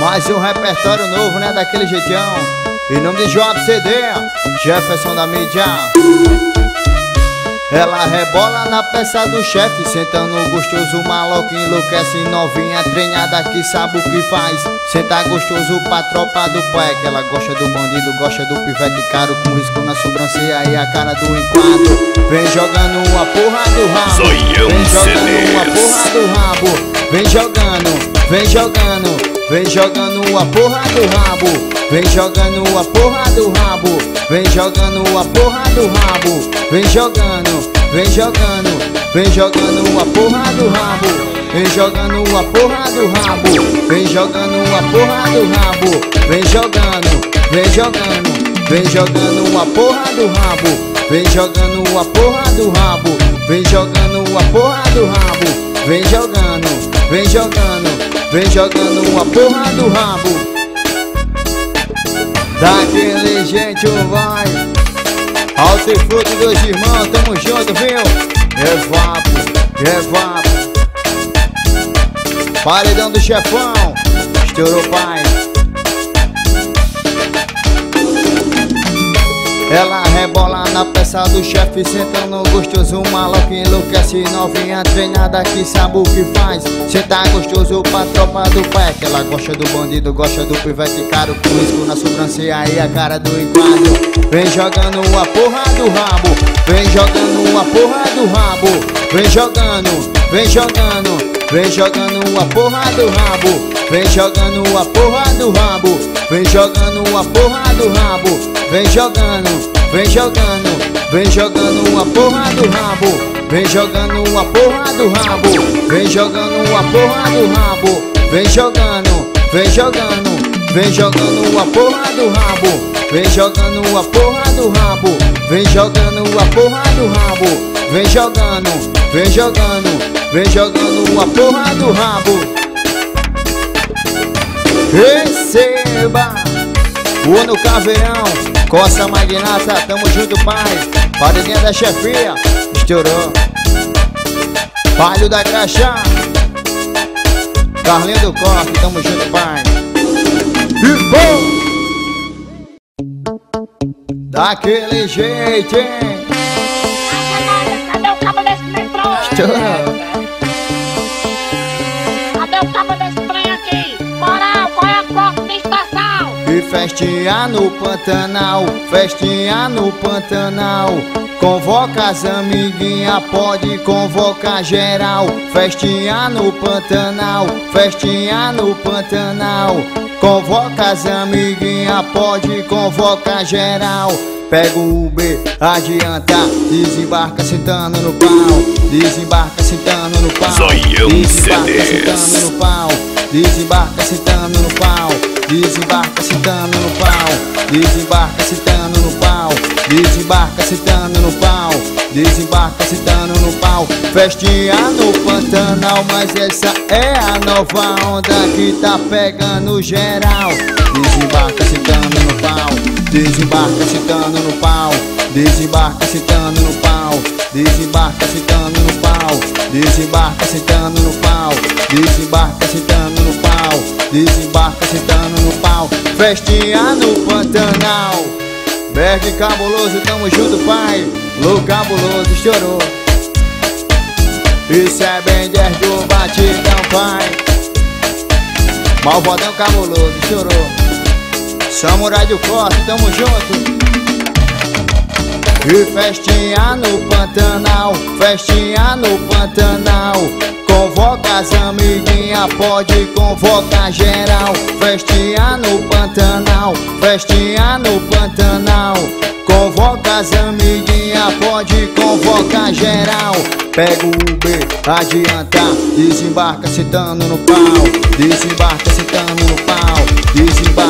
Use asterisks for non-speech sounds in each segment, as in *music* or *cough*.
Mais um repertório novo, né? Daquele jeitão. Em nome de Joab CD, Jefferson da mídia. Ela rebola na peça do chefe, sentando gostoso, maluco enlouquece novinha treinada que sabe o que faz. Senta gostoso pra tropa do pai, que ela gosta do bandido, gosta do pivete caro com risco na sobrancelha e a cara do enquadro. Vem jogando uma porra do rabo, vem jogando uma porra do rabo, vem jogando, vem jogando, vem jogando a porra do rabo. Vem jogando a porra do rabo, vem jogando a porra do rabo, vem jogando, vem jogando, vem jogando a porra do rabo, vem jogando a porra do rabo, vem jogando a porra do rabo, vem jogando, vem jogando, vem jogando a porra do rabo, vem jogando a porra do rabo, vem jogando a porra do rabo, vem jogando, vem jogando, vem jogando a porra do rabo. Daquele jeito vai Alto e fruto dos irmãos, tamo junto, viu? É vapo, é vapo Paredão do chefão Estourou pai Ela rebola na peça do chefe, sentando gostoso, maluco enlouquece novinha treinada que sabe o que faz. Senta gostoso pra tropa do pé, que ela gosta do bandido, gosta do pivete caro, com risco na sobrancelha e a cara do enquadro. Vem jogando a porra do rabo, vem jogando a porra do rabo, vem jogando, vem jogando. Vem jogando a porra do rabo, vem jogando a porra do rabo, vem jogando a porra do rabo, vem jogando, vem jogando, vem jogando a porra do rabo, vem jogando a porra do rabo, vem jogando a porra do rabo, vem jogando, vem jogando, vem jogando a porra do rabo, vem jogando a porra do rabo, vem jogando a porra do rabo, vem jogando, vem jogando. Vem jogando a porra do rabo. Receba O no caveirão Coça magnata, tamo junto pai. Parelinha da chefia Estourou. Palho da caixa Carlinho do corte, tamo junto pai E bom Daquele jeito, hein Cadê o cabo desse metrô? Estourou E festinha no Pantanal, festinha no Pantanal. Convoca as amiguinha, pode convocar geral. Festinha no Pantanal, festinha no Pantanal. Convoca as amiguinha, pode convocar geral. Pega o Uber, adianta, desembarca sentando no pau, desembarca sentando no pau, desembarca sentando no pau, desembarca sentando no pau, desembarca sentando no pau, desembarca sentando no pau, desembarca sentando no pau, desembarca sentando no pau, festinha no Pantanal, mas essa é a nova onda que tá pegando geral, desembarca sentando no pau, desembarca sentando no pau, desembarca sentando no pau, desembarca sentando no pau, desembarca sentando no pau, desembarca pau, desembarca sentando no pau, festinha no Pantanal. Berg cabuloso, tamo junto, pai. Louco cabuloso, chorou. Isso é bem do batidão, pai. Malvadão cabuloso, chorou. Samurai do corte, tamo junto. E festinha no Pantanal, festinha no Pantanal. Convoca as amiguinha, pode convocar geral. Festinha no Pantanal, festinha no Pantanal. Convoca as amiguinha, pode convocar geral. Pega o Uber, adianta, desembarca sentando no pau, desembarca sentando no pau, desembarca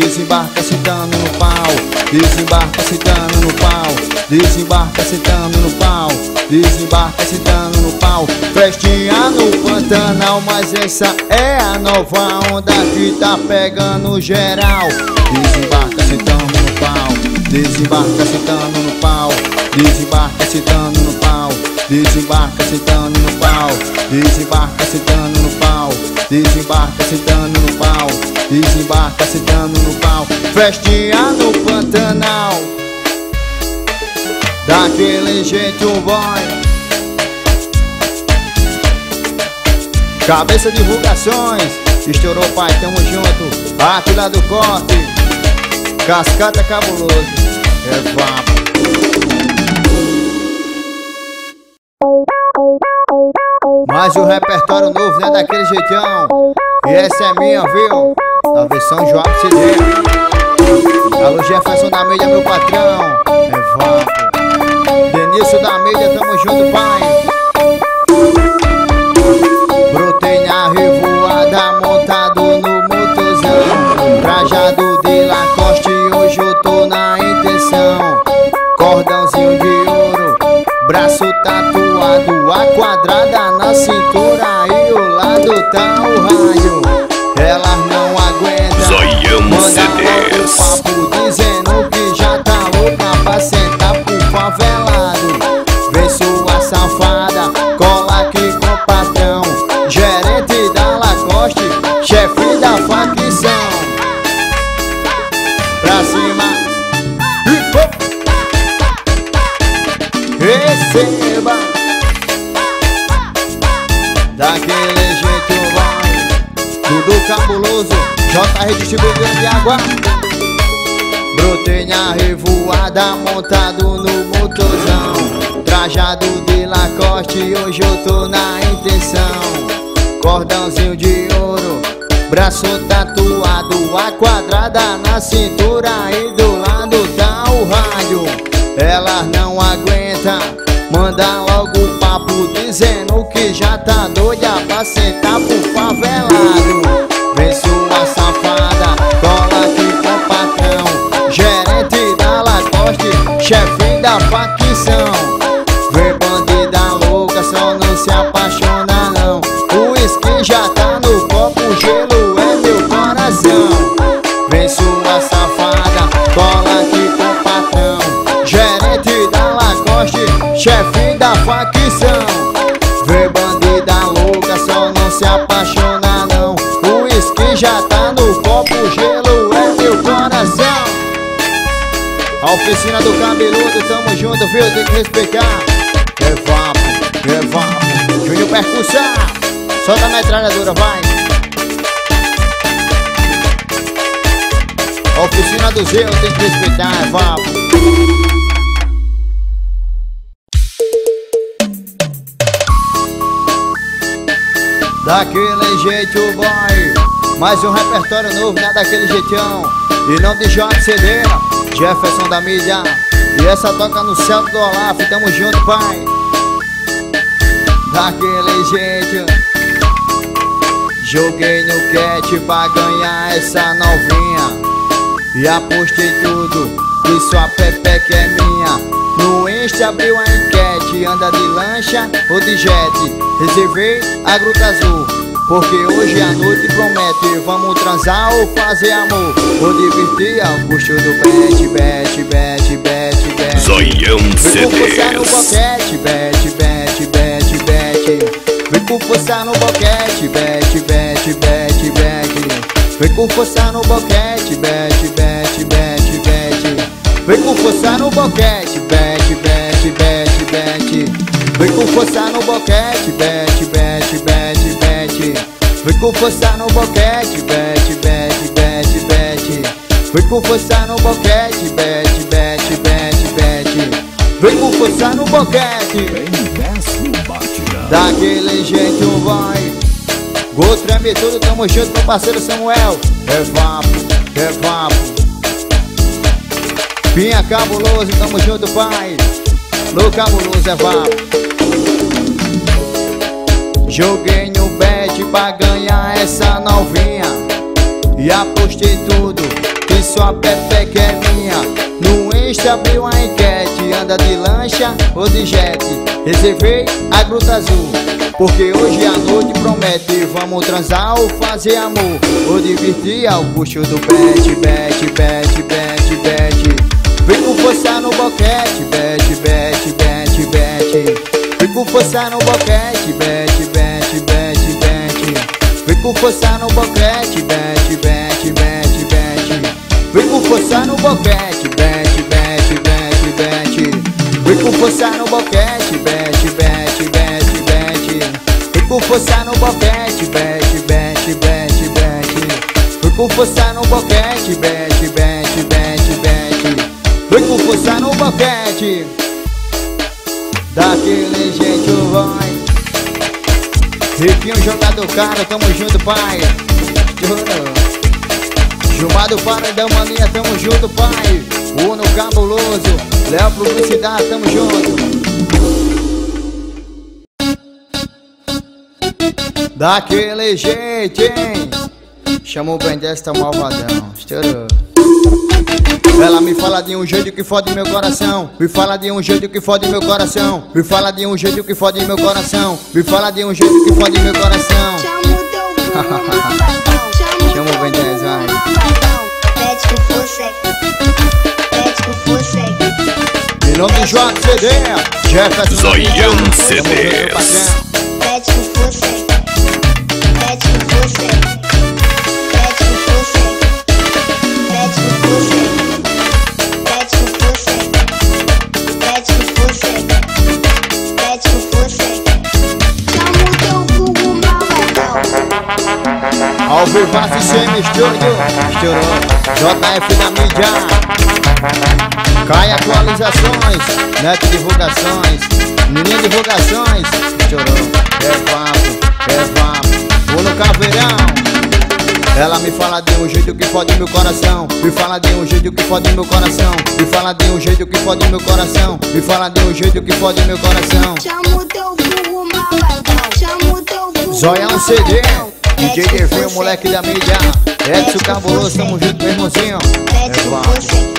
desembarca sentando no pau, desembarca sentando no pau, desembarca sentando no pau, desembarca sentando no pau, festinha no Pantanal, mas essa é a nova onda que tá pegando geral, desembarca sentando no pau. Desembarca sentando no pau, desembarca sentando no pau, Desembarca sentando no pau, desembarca sentando no pau, desembarca sentando no pau, desembarca sentando no pau. Festinha no Pantanal, daquele jeito boy. Cabeça divulgações, estourou pai, tamo junto. Aqui lá do corte, cascata cabuloso, é vapo. Mas o repertório novo não é daquele jeitão. E essa é minha, viu? A versão João CD. Alô Jefferson da mídia, meu patrão. É vapo. Denilson da mídia, tamo junto, pai. Daquele jeito vai. Tudo cabuloso, J distribuidor de água. Brotei na revoada, montado no motorzão. Trajado de Lacoste, hoje eu tô na intenção. Cordãozinho de ouro, braço tatuado, a quadrada na cintura e do lado tá o rádio. Elas não aguentam, manda logo papo dizendo que já tá doida pra sentar pro favelado. Vem sua safada, cola aqui com o patrão, gerente da Lacoste, chefe da facção. Oficina do cabeludo, tamo junto, viu? Tem que respeitar. É vapo, é vapo. Júnior percussão, solta a metralhadora, vai. Oficina do Zeu tem que respeitar, é vapo. Daquele jeito, boy. Mais um repertório novo, né? Daquele jeitão. E não de J CD, Jefferson da mídia. E essa toca no céu do Olaf, tamo junto, pai. Daquele jeito. Joguei no cat pra ganhar essa novinha. E apostei tudo, que sua pepeca é minha. No Insta abriu a enquete, anda de lancha ou de jet. Reservei a Gruta Azul, porque hoje à noite promete. Vamos transar ou fazer amor, ou divertir ao custo do bet, bet, bet, bet, bet. Zoião Vem com força no CDs. boquete, bet, bet, bet, bet. Vem com força no boquete, bet, bet, bet, bet. Vem com força no boquete, bet, bet, bet, bet. Vem com força no boquete, bet, bet, bet, bet. Vem com força no boquete, bet, Vem com força no boquete, bet, bet, bet, bet. Vem com força no boquete, bet, bet, bet, bet. Vem com força no boquete. Daquele jeito vai. Gol treme tudo, tamo junto, meu parceiro Samuel. É vapo, é vapo. Pinha cabuloso, tamo junto, pai. No cabuloso é vapo. Joguei no bet pra ganhar essa novinha. E apostei tudo, que sua pepeca é minha. No Insta abriu uma enquete, anda de lancha ou de jet. Reservei a Gruta Azul, porque hoje à noite promete. Vamos transar ou fazer amor, ou divertir ao custo do bet, bet, bet, bet, bet. Vem com força no boquete, bet, bet, bet, bet. Vem com força no boquete, bete, bete. Vem com força no boquete, bete, bete, bete, bete. Vem com força no boquete, bete, bete, bete, bete. Vem com força no boquete, bete, bete, bete, bete. Vem com força no boquete, bete, bete, bete, bete. Vem com força no boquete, bete, bete, bete, bete. Vem com força no boquete. Daquele jeito vai. Riquinho jogador cara, tamo junto, pai. Jumado Paredão Mania, tamo junto, pai. Uno Cabuloso, Léo Publicidade, tamo junto. Daquele jeito, hein? Chama o Ben 10, malvadão. Estourou. Ela me fala de um jeito que fode meu coração. Me fala de um jeito que fode meu coração. Me fala de um jeito que fode meu coração. Me fala de um jeito que fode meu coração. Chama o Ben *laughs* 10, vai. Pede que fosse. Pede que fosse. Em nome de João CD, Jefferson. Zoião Tamo Ao Estúdio Estourou JF na mídia. Cai atualizações Neto divulgações Menino divulgações. Estourou É papo, é papo Vou no caveirão. Ela me fala de um jeito que fode meu coração. Me fala de um jeito que fode meu coração. Me fala de um jeito que fode meu coração. Me fala de um jeito que fode meu coração. Chama o teu burro, malvadão. Chama o teu burro, Zoião CD malvadão. DJ fosse. moleque da mídia Edson Cabuloso, tamo junto, meu irmãozinho É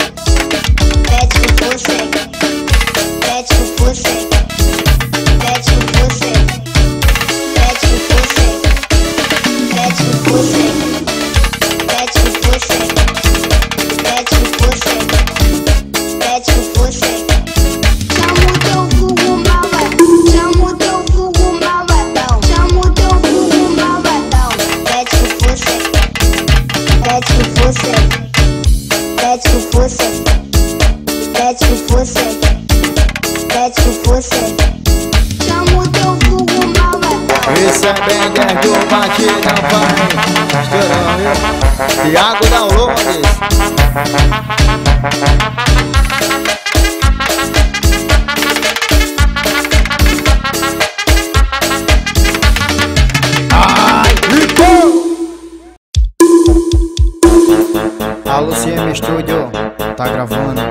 Studio, tá gravando.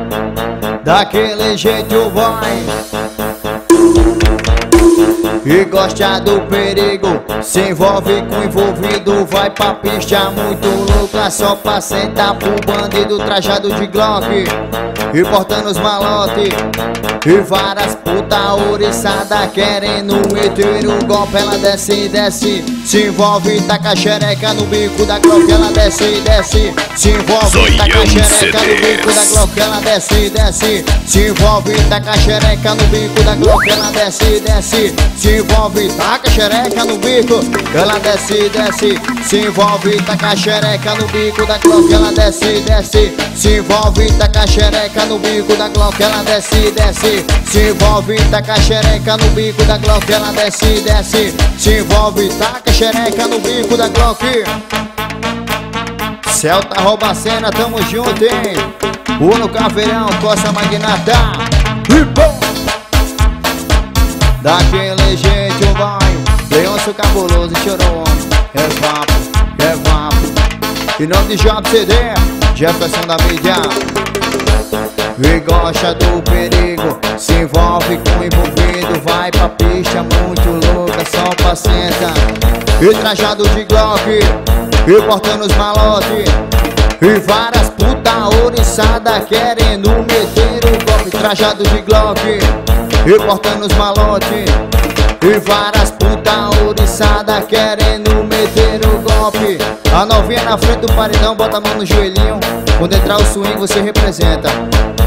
Daquele jeito vai e gosta do perigo, se envolve com envolvido, vai pra pista muito louca, só pra sentar pro bandido trajado de Glock, e portando os malote, e várias puta ouriçada querendo meter o golpe, ela desce, desce, se envolve, taca xereca no bico da Glock, ela desce, desce, se envolve, taca xereca no bico da. Glock, ela desce, desce, se envolve, taca xereca no bico da Glock, ela desce, desce, se envolve, taca a xereca no bico, ela desce, desce, se envolve, taca a xereca no bico da Glock, ela desce, desce, se envolve, taca a xereca no bico da Glock, ela desce, desce, se envolve, taca xereca no bico da Glock, ela desce, desce, se envolve, taca xereca no bico da Glock. Celta rouba a cena, tamo junto, hein? Uno Caveirão, Costa Magnata E bom! Daquele jeito vai Leôncio Cabuloso, chorou É vapo, é vapo Em nome de Job CD Jefferson da mídia e gosta do perigo, se envolve com envolvido, vai pra pista muito louca, só pra sentar. E trajado de Glock, e portando os malote, e várias puta ouriçada querendo meter o. Trajado de Glock, e portando os malote, e várias puta ouriçada querendo meter meter o golpe. A novinha na frente do paredão, bota a mão no joelhinho. Quando entrar o swing, você representa.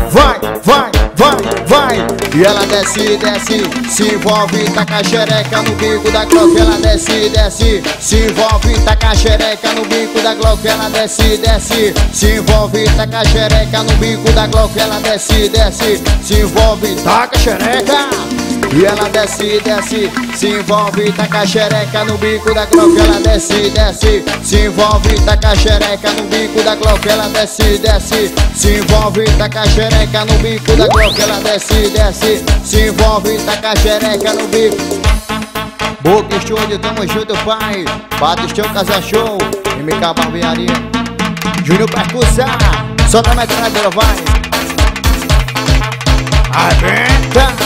Vai, vai, vai, vai. E ela desce, desce, se envolve, taca xereca no bico da Glock. Ela desce, desce, se envolve, taca xereca no bico da Glock. Ela desce, desce, se envolve, taca xereca no bico da Glock. Ela desce, desce, se envolve, taca a xereca. E ela desce, desce, se envolve, taca a xereca no bico da Glock. Ela desce, desce, se envolve, taca a xereca no bico da Glock. Ela desce, desce, se envolve, taca a xereca no bico da Glock. Ela desce, desce, se envolve, taca a xereca no bico. Boca Estúdio, tamo junto, pai. Batistão Casa Show, MK Barbearia. Júnior Percussão, solta a metralhadora, vai. Arrebenta!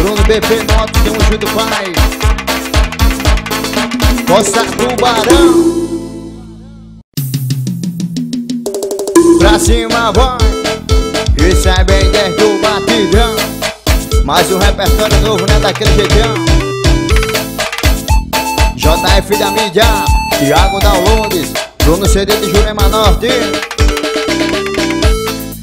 Bruno BP Motos, tamo junto, pai. Costa Tubarão. Pra cima, vai. Isso é bem dentro do batidão. Mais um repertório novo, né? Daquele jeitão. JF da mídia, Thiago Downloads, Bruno CD de Jurema Norte.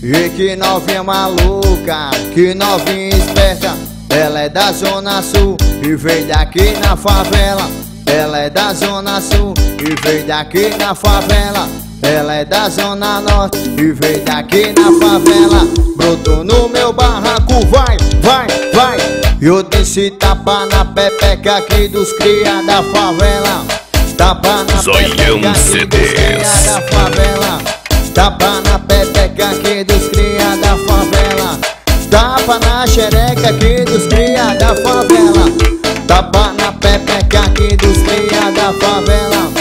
E que novinha maluca, que novinha esperta. Ela é da Zona Sul e veio daqui na favela. Ela é da Zona Sul e veio daqui na favela. Ela é da Zona Norte e veio daqui na favela. Brotou no meu barraco, vai, vai, vai. Eu disse tapa na pepeca aqui dos cria da favela. Tapa na pepeca aqui dos cria da favela. Tapa na pepeca aqui dos cria da favela. Tapa na xereca aqui dos cria da favela. Tapa na pepeca aqui dos cria da favela.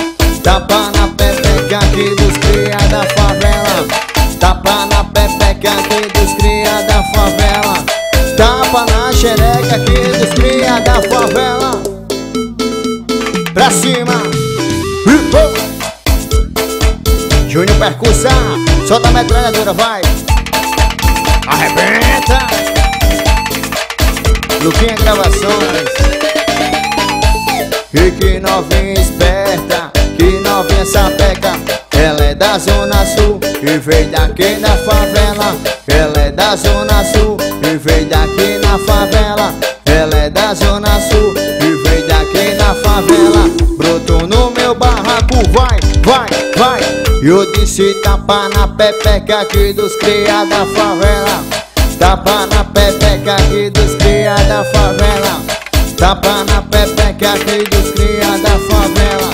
Tapa na pepeca aqui dos cria da favela. Tapa na pepeca aqui dos cria da favela. Tapa na xereca aqui dos cria da favela. Pra cima. Júnior Percussão, solta a metralhadora, vai! Arrebenta! Luquinha Gravações E que novinha esperta, que novinha sapeca. Ela é da Zona Sul e veio daqui na favela. Ela é da Zona Sul e veio daqui na favela. Ela é da Zona Sul e veio daqui na favela. Brotou no meu barraco, vai, vai, vai. Eu disse tapa na pepeca aqui dos cria da favela Tapa na pepeca aqui dos cria da favela. Tapa na pepeca aqui dos cria da favela.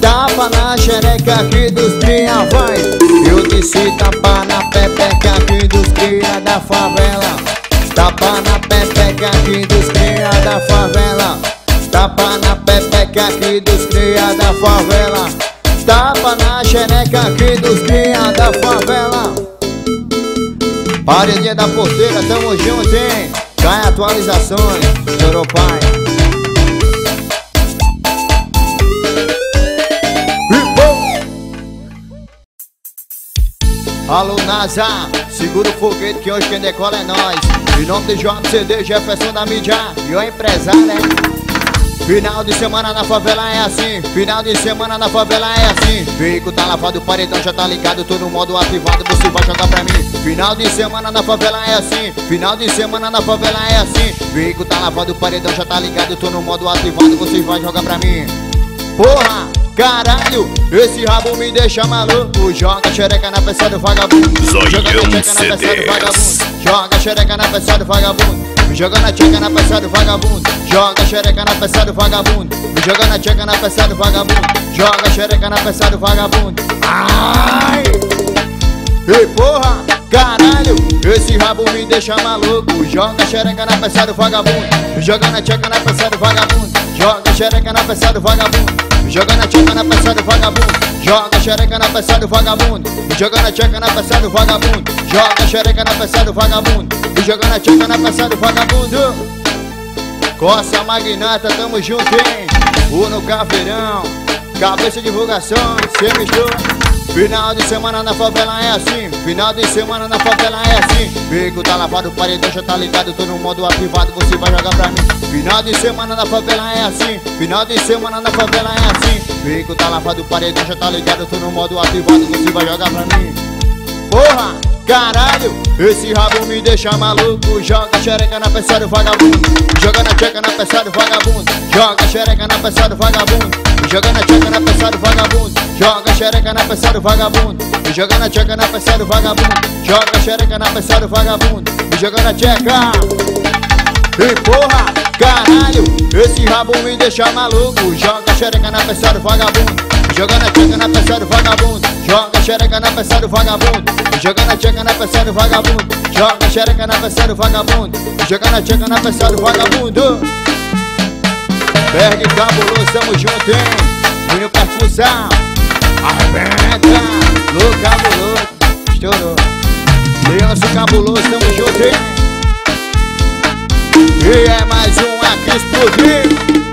Tapa na xereca aqui dos cria, vai. Eu disse tapa na pepeca aqui dos cria da favela. Tapa na pepeca aqui dos cria da favela. Tapa na pepeca aqui dos cria da favela. Tapa na xereca aqui dos cria da favela Paredinha da porteira, tamo junto, hein? Cai atualizações, chorou pai. Alô NASA, segura o foguete que hoje quem decola é nós. Em nome de JCD, Jefferson da mídia e o empresário, hein? Final de semana na favela é assim, final de semana na favela é assim. Veículo tá lavado, o paredão já tá ligado, tô no modo ativado, você vai jogar pra mim. Final de semana na favela é assim, final de semana na favela é assim. Veículo tá lavado, o paredão já tá ligado, tô no modo ativado, você vai jogar pra mim. Porra, caralho, esse rabo me deixa maluco. Joga xereca na peça do vagabundo. Joga xereca na peça do vagabundo. Joga xereca na peça do vagabundo. Me joga na tcheca na peça do vagabundo. Joga xereca na peça do vagabundo. Me joga na tcheca na peça do vagabundo. Joga xereca na peça do vagabundo. Ai! Ei porra, caralho, esse rabo me deixa maluco. Joga xereca na peça do vagabundo. Me joga na tcheca na peça do vagabundo. Joga xereca na peça do vagabundo. Joga na tcheca na peça do vagabundo. Joga xereca na peça do vagabundo. Joga na tcheca na peça do vagabundo. Joga xereca na peça do vagabundo. Joga na tcheca na peça do vagabundo. Coça Magnata, tamo junto, hein? Uno Caveirão, cabeça de divulgação, cê mistura. Final de semana na favela é assim, final de semana na favela é assim. Bico tá lavado, paredão já tá ligado, tô no modo ativado, você vai jogar pra mim. Final de semana na favela é assim, final de semana na favela é assim. Fico tá lavado, paredão já tá ligado, tô no modo ativado, você vai jogar pra mim. Porra, caralho, esse rabo me deixa maluco. Joga xereca na peça do vagabundo, joga na tcheca na peça do vagabundo, joga xereca na peça do vagabundo, joga na tcheca na peça do vagabundo, joga xereca na peça do vagabundo, joga na tcheca na peça do vagabundo, joga xereca na peça do vagabundo, joga na tcheca. E porra, caralho, esse rabo me deixa maluco. Joga xereca na peça do vagabundo, joga na tcheca na peça do vagabundo, joga xereca na peça do vagabundo, joga na tcheca na peça do vagabundo, joga xereca na peça do vagabundo, joga na tcheca na peça do vagabundo. Berg cabuloso, tamo junto, hein? Vinho percussão, arrebenta, louco cabuloso, estourou. Leôncio cabuloso, tamo junto, hein? E é mais um aqui explodindo